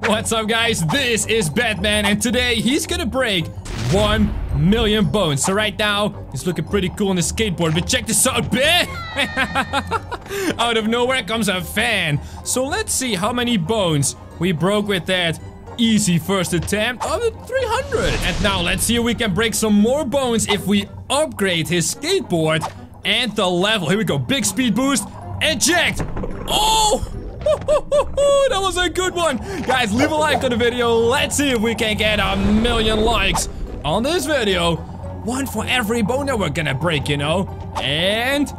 What's up guys, this is Batman and today he's gonna break 1 million bones. So right now, he's looking pretty cool on the skateboard, but check this out, bitch! out of nowhere comes a fan. So let's see how many bones we broke with that easy first attempt of 300. And now let's see if we can break some more bones if we upgrade his skateboard and the level. Here we go, big speed boost, eject! Oh! That was a good one. Guys, leave a like on the video. Let's see if we can get a million likes on this video. One for every bone that we're gonna break, you know? And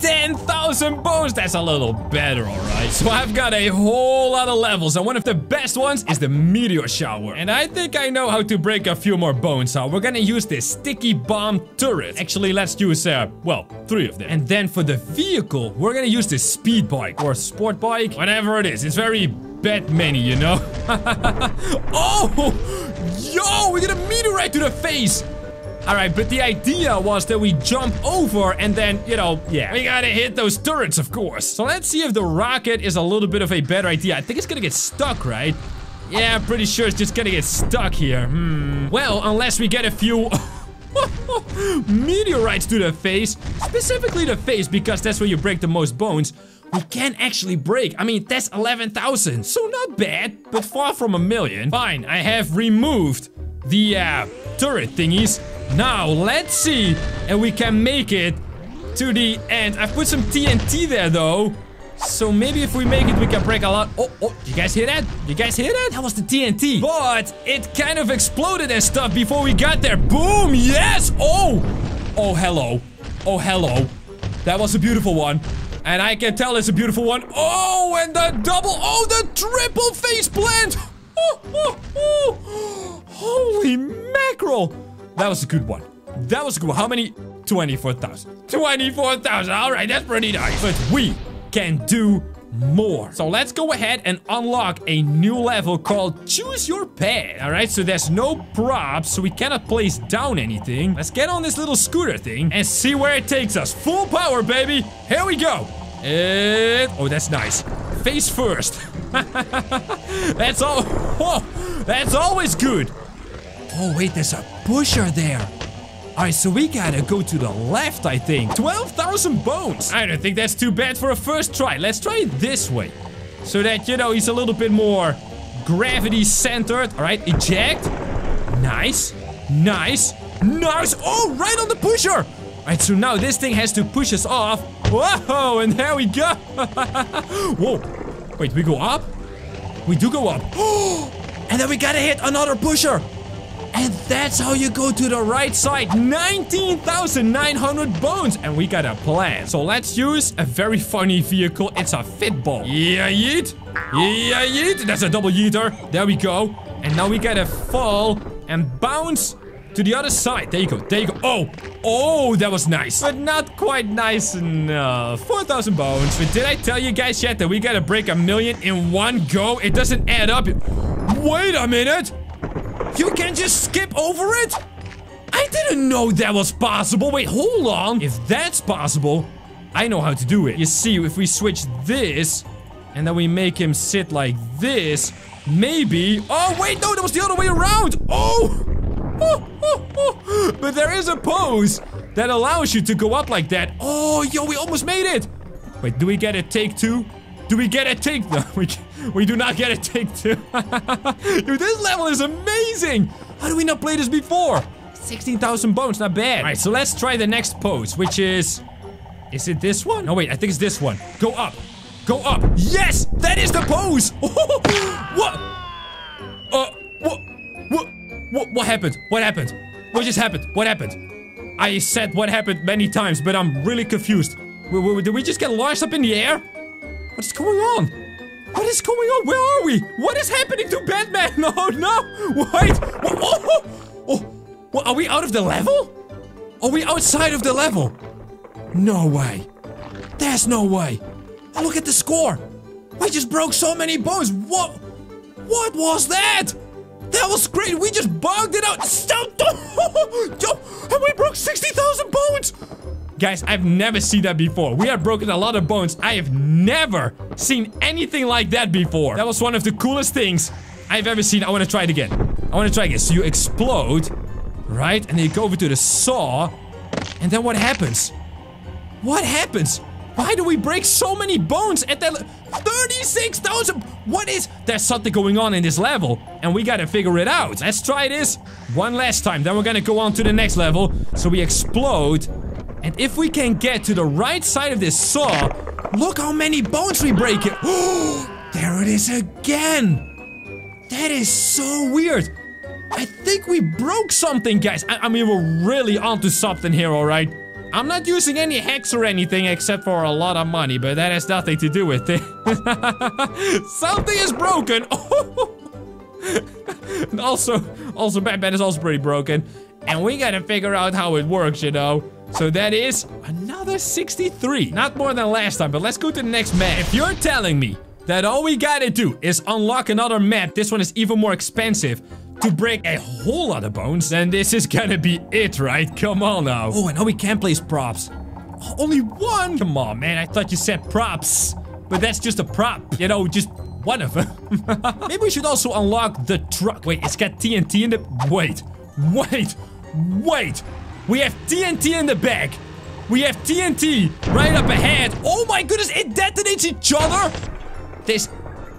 10,000 bones. That's a little better, alright? So I've got a whole lot of levels, and one of the best ones is the meteor shower. And I think I know how to break a few more bones, so we're gonna use this sticky bomb turret. Actually, let's use, uh, well, three of them. And then for the vehicle, we're gonna use the speed bike or sport bike, whatever it is. It's very Batman, you know? oh! Yo, we get a meteorite to the face! Alright, but the idea was that we jump over and then, you know, yeah, we gotta hit those turrets, of course. So let's see if the rocket is a little bit of a better idea. I think it's gonna get stuck, right? Yeah, I'm pretty sure it's just gonna get stuck here. Hmm. Well, unless we get a few... meteorites to the face. Specifically the face, because that's where you break the most bones. We can actually break. I mean, that's 11,000. So not bad, but far from a million. Fine, I have removed the uh, turret thingies. Now, let's see if we can make it to the end. I've put some TNT there, though. So maybe if we make it, we can break a lot. Oh, oh, you guys hear that? You guys hear that? That was the TNT. But it kind of exploded and stuff before we got there. Boom, yes. Oh, oh, hello. Oh, hello. That was a beautiful one. And I can tell it's a beautiful one. Oh, and the double, oh, the triple face plant. Oh, oh, oh. oh. That was a good one. That was good one. How many? 24,000. 24,000. All right, that's pretty nice. But we can do more. So let's go ahead and unlock a new level called Choose Your Pet. All right, so there's no props, so we cannot place down anything. Let's get on this little scooter thing and see where it takes us. Full power, baby. Here we go. And, oh, that's nice. Face first. that's all. Oh, that's always good. Oh, wait, there's a pusher there. Alright, so we gotta go to the left, I think. 12,000 bones. I don't think that's too bad for a first try. Let's try it this way. So that, you know, he's a little bit more gravity centered. Alright, eject. Nice. Nice. Nice. Oh, right on the pusher. Alright, so now this thing has to push us off. Whoa, and there we go. Whoa. Wait, we go up? We do go up. And then we gotta hit another pusher. And that's how you go to the right side. 19,900 bones. And we got a plan. So let's use a very funny vehicle. It's a fitball. Yeah, yeet. Yeah, yeet. That's a double yeeter. There we go. And now we gotta fall and bounce to the other side. There you go. There you go. Oh. Oh, that was nice. But not quite nice enough. 4,000 bones. But did I tell you guys yet that we gotta break a million in one go? It doesn't add up. Wait a minute. You can just skip over it? I didn't know that was possible. Wait, hold on. If that's possible, I know how to do it. You see, if we switch this, and then we make him sit like this, maybe... Oh, wait, no, that was the other way around. Oh! oh. But there is a pose that allows you to go up like that. Oh, yo, we almost made it. Wait, do we get a take two? Do we get a take? No, we, we do not get a take two. Dude, this level is amazing. How do we not play this before? 16,000 bones, not bad. All right, so let's try the next pose, which is... Is it this one? No, wait, I think it's this one. Go up. Go up. Yes, that is the pose. what? Uh, what? What? What, what happened? What happened? What just happened? What happened? I said what happened many times, but I'm really confused. Did we just get launched up in the air? What's going on? What is going on? Where are we? What is happening to Batman? No, oh, no. Wait. Oh, oh, oh. oh are we out of the level? Are we outside of the level? No way. There's no way. Oh, look at the score. We just broke so many bones. What? What was that? That was great. We just bogged it out. Stop. And we broke 60,000 bones. Guys, I've never seen that before. We have broken a lot of bones. I have never seen anything like that before. That was one of the coolest things I've ever seen. I want to try it again. I want to try again. So you explode, right? And then you go over to the saw. And then what happens? What happens? Why do we break so many bones at that 36,000? What is... There's something going on in this level, and we gotta figure it out. Let's try this one last time, then we're gonna go on to the next level. So we explode, and if we can get to the right side of this saw, look how many bones we break it. There it is again. That is so weird. I think we broke something, guys. I, I mean, we're really onto something here, all right? I'm not using any hacks or anything except for a lot of money, but that has nothing to do with it. Something is broken. also, also Batman is also pretty broken. And we gotta figure out how it works, you know. So that is another 63. Not more than last time, but let's go to the next map. If you're telling me that all we gotta do is unlock another map, this one is even more expensive, to break a whole lot of bones, then this is gonna be it, right? Come on now. Oh, I know we can place props. Only one? Come on, man. I thought you said props. But that's just a prop. You know, just one of them. Maybe we should also unlock the truck. Wait, it's got TNT in the... Wait. Wait. Wait. We have TNT in the back. We have TNT right up ahead. Oh my goodness, it detonates each other. This,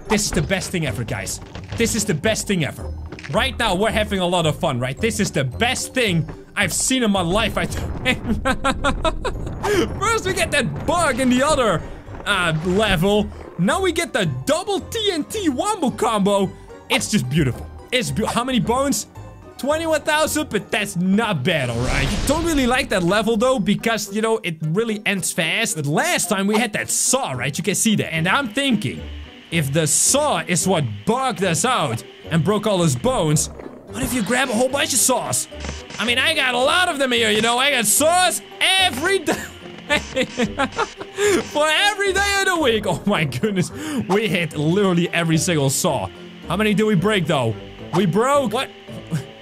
this is the best thing ever, guys. This is the best thing ever. Right now, we're having a lot of fun, right? This is the best thing I've seen in my life, I First, we get that bug in the other uh, level. Now we get the double TNT wombo combo. It's just beautiful. It's be How many bones? 21,000, but that's not bad, alright? Don't really like that level, though, because, you know, it really ends fast. But last time we had that saw, right? You can see that. And I'm thinking, if the saw is what bugged us out, and broke all his bones, what if you grab a whole bunch of saws? I mean, I got a lot of them here, you know, I got saws every day. For every day of the week. Oh my goodness. We hit literally every single saw. How many do we break though? We broke. What?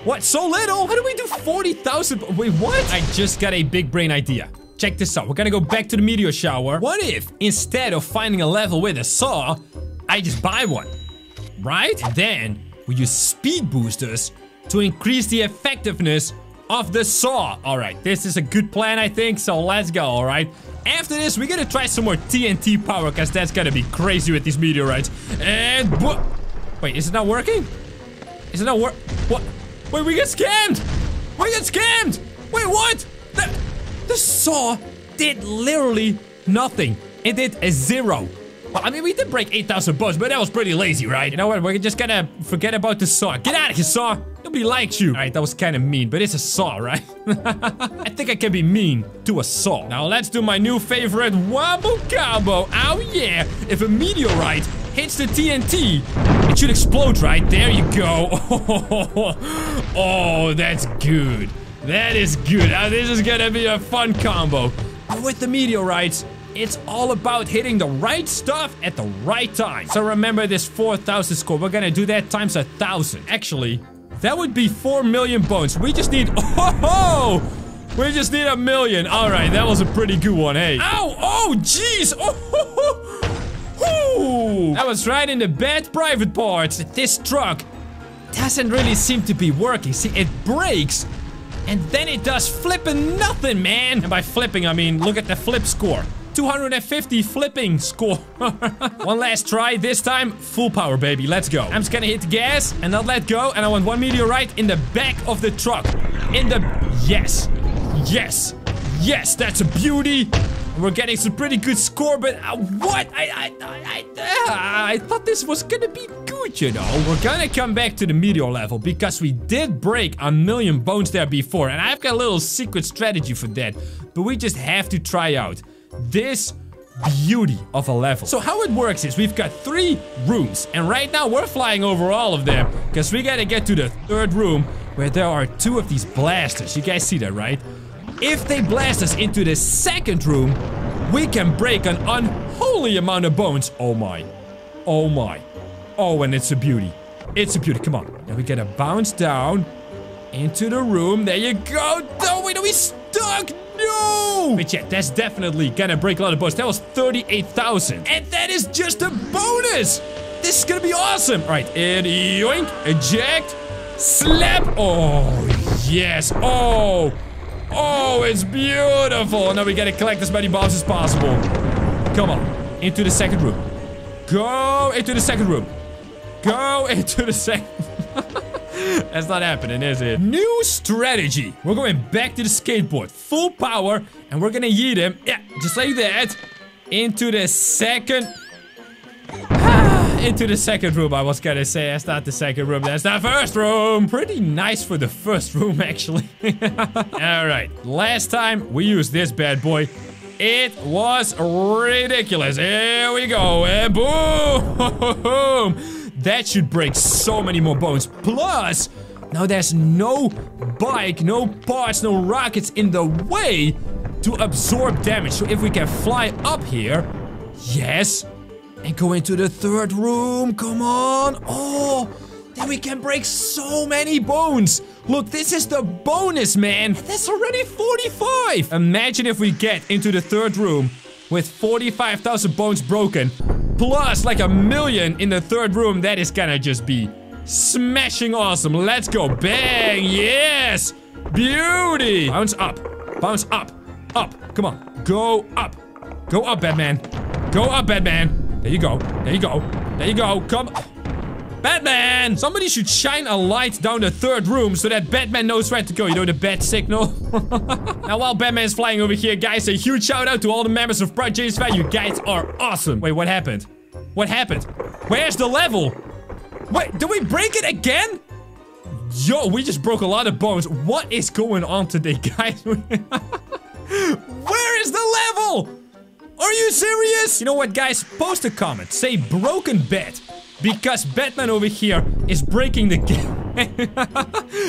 What? So little? How do we do 40,000? Wait, what? I just got a big brain idea. Check this out. We're gonna go back to the meteor shower. What if, instead of finding a level with a saw, I just buy one? Right? And then we use speed boosters to increase the effectiveness of the saw. All right, this is a good plan, I think, so let's go, all right? After this, we're gonna try some more TNT power, because that's gonna be crazy with these meteorites. And... Wait, is it not working? Is it not work? What? Wait, we get scammed! We get scammed! Wait, what? The, the saw did literally nothing. It did a zero. Well, I mean, we did break 8,000 bucks, but that was pretty lazy, right? You know what? We're just gonna forget about the saw. Get out of here, saw! Nobody likes you. All right, that was kind of mean, but it's a saw, right? I think I can be mean to a saw. Now, let's do my new favorite wombo combo. Oh, yeah. If a meteorite hits the TNT, it should explode, right? There you go. oh, that's good. That is good. This is gonna be a fun combo. With the meteorites, it's all about hitting the right stuff at the right time. So remember this 4,000 score. We're gonna do that times a thousand. Actually, that would be 4 million bones. We just need... Oh! We just need a million. All right, that was a pretty good one. Hey. Ow! Oh, jeez! Oh, That was right in the bad private parts. This truck doesn't really seem to be working. See, it breaks, and then it does flipping nothing, man. And by flipping, I mean, look at the flip score. 250 flipping score. one last try, this time full power, baby. Let's go. I'm just gonna hit the gas and not let go. And I want one meteorite in the back of the truck. In the... Yes. Yes. Yes, that's a beauty. We're getting some pretty good score, but uh, what? I I, I, I, I thought this was gonna be good, you know? We're gonna come back to the meteor level because we did break a million bones there before, and I've got a little secret strategy for that, but we just have to try out this beauty of a level. So how it works is we've got three rooms and right now we're flying over all of them because we gotta get to the third room where there are two of these blasters. You guys see that, right? If they blast us into the second room, we can break an unholy amount of bones. Oh my. Oh my. Oh, and it's a beauty. It's a beauty. Come on. Now we gotta bounce down into the room. There you go. Don't wait, are we stuck? No! But yeah, that's definitely gonna break a lot of bones. That was 38,000. And that is just a bonus! This is gonna be awesome. All right, and yoink, eject, slap. Oh, yes. Oh, oh, it's beautiful. Now we gotta collect as many bombs as possible. Come on, into the second room. Go into the second room. Go into the second. That's not happening, is it? New strategy. We're going back to the skateboard. Full power. And we're gonna yeet him. Yeah, just like that. Into the second... into the second room, I was gonna say. That's not the second room. That's the first room. Pretty nice for the first room, actually. Alright. Last time, we used this bad boy. It was ridiculous. Here we go. And boom! That should break so many more bones. Plus, now there's no bike, no parts, no rockets in the way to absorb damage. So if we can fly up here, yes, and go into the third room, come on. Oh, then we can break so many bones. Look, this is the bonus, man. That's already 45. Imagine if we get into the third room with 45,000 bones broken plus like a million in the third room. That is gonna just be smashing awesome. Let's go. Bang. Yes. Beauty. Bounce up. Bounce up. Up. Come on. Go up. Go up, Batman. Go up, Batman. There you go. There you go. There you go. Come. Batman! Somebody should shine a light down the third room so that Batman knows where to go. You know, the bat signal. now, while Batman is flying over here, guys, a huge shout out to all the members of Project Jamesify. You guys are awesome. Wait, what happened? What happened? Where's the level? Wait, did we break it again? Yo, we just broke a lot of bones. What is going on today, guys? Where is the level? Are you serious? You know what, guys? Post a comment. Say broken bed. Because Batman over here is breaking the game.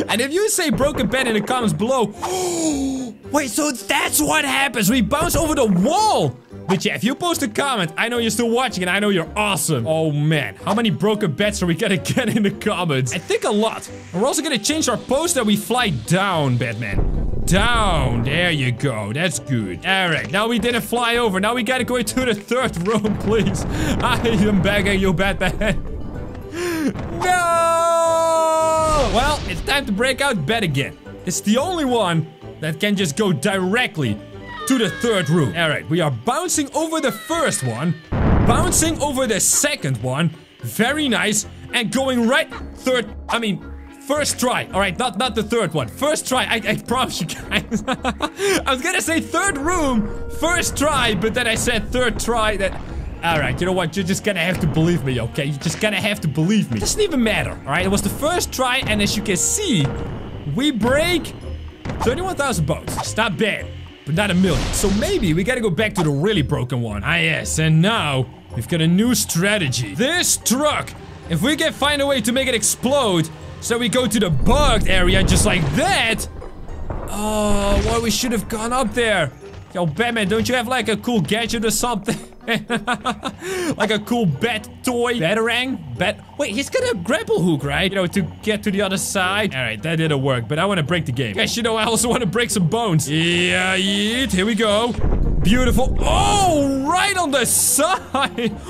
and if you say broken bed in the comments below, wait, so that's what happens. We bounce over the wall. But yeah, if you post a comment, I know you're still watching and I know you're awesome. Oh man, how many broken beds are we gonna get in the comments? I think a lot. We're also gonna change our post that we fly down, Batman. Down. There you go. That's good. Alright, now we didn't fly over. Now we gotta go into the third room, please. I am begging you, Batman. no! Well, it's time to break out bed again. It's the only one that can just go directly to the third room. Alright, we are bouncing over the first one, bouncing over the second one, very nice, and going right third, I mean, First try. All right, not not the third one. First try. I, I promise you guys. I was gonna say third room, first try, but then I said third try. That. All right, you know what? You're just gonna have to believe me, okay? You're just gonna have to believe me. It doesn't even matter. All right, it was the first try, and as you can see, we break 31,000 boats. It's not bad, but not a million. So maybe we gotta go back to the really broken one. Ah, yes, and now we've got a new strategy. This truck, if we can find a way to make it explode, so we go to the bugged area just like that. Oh, well, we should have gone up there. Yo, Batman, don't you have like a cool gadget or something? like a cool bat toy? Batarang? Bat- Wait, he's got a grapple hook, right? You know, to get to the other side. All right, that didn't work, but I want to break the game. Guys, you know, I also want to break some bones. Yeah, yeet. Here we go. Beautiful. Oh, right on the side.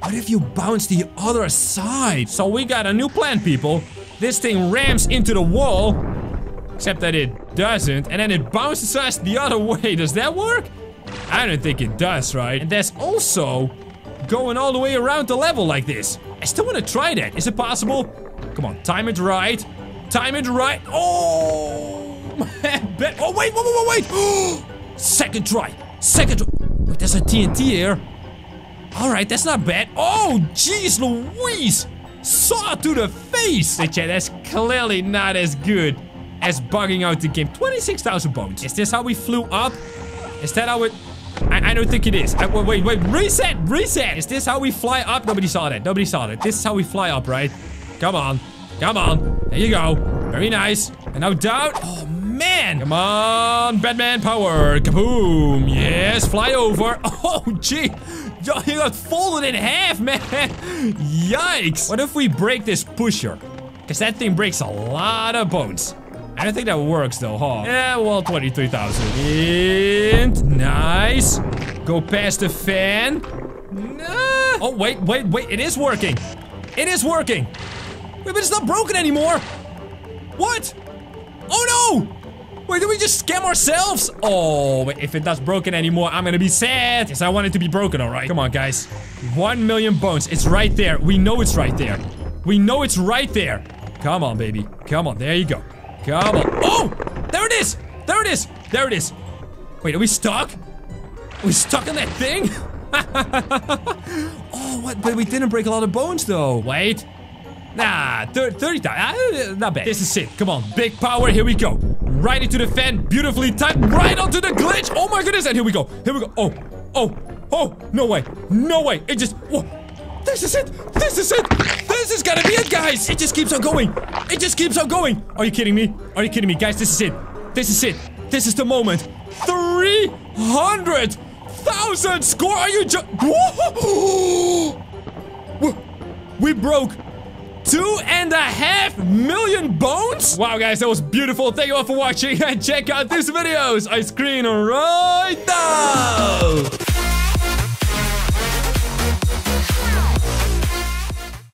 what if you bounce the other side? So we got a new plan, people. This thing rams into the wall. Except that it doesn't. And then it bounces us the other way. Does that work? I don't think it does, right? And there's also going all the way around the level like this. I still want to try that. Is it possible? Come on, time it right. Time it right. Oh, man. Oh, wait, wait, wait, wait. Second try. Second try. Wait, there's a TNT here. All right, that's not bad. Oh, jeez Louise. Saw to the face. Hey, that's clearly not as good as bugging out the game. 26,000 bones. Is this how we flew up? Is that how it... I, I don't think it is. Uh, I, wait, wait, reset, reset. Is this how we fly up? Nobody saw that. Nobody saw that. This is how we fly up, right? Come on. Come on. There you go. Very nice. And now down. Oh, man. Come on, Batman power. Kaboom. Yes, fly over. Oh, gee. Yo, he got folded in half, man. Yikes. What if we break this pusher? Because that thing breaks a lot of bones. I don't think that works though, huh? Yeah, well, 23,000. And nice. Go past the fan. Nah. Oh, wait, wait, wait. It is working. It is working. Wait, but it's not broken anymore. What? Oh, no. Wait, did we just scam ourselves? Oh, wait, if it does broken anymore, I'm gonna be sad. Yes, I want it to be broken, all right? Come on, guys. One million bones. It's right there. We know it's right there. We know it's right there. Come on, baby. Come on. There you go. Come on. Oh! There it is! There it is! There it is! Wait, are we stuck? Are we stuck on that thing? oh, what? But we didn't break a lot of bones, though. Wait. Nah, 30 times. Uh, not bad. This is it. Come on. Big power. Here we go. Right into the fan. Beautifully timed. Right onto the glitch. Oh my goodness. And here we go. Here we go. Oh. Oh. Oh. No way. No way. It just. Whoa. This is it! This is it! This is gonna be it, guys! It just keeps on going! It just keeps on going! Are you kidding me? Are you kidding me? Guys, this is it! This is it! This is the moment! 300,000 score! Are you just- We broke two and a half million bones? Wow, guys, that was beautiful. Thank you all for watching and check out these videos I screen right now.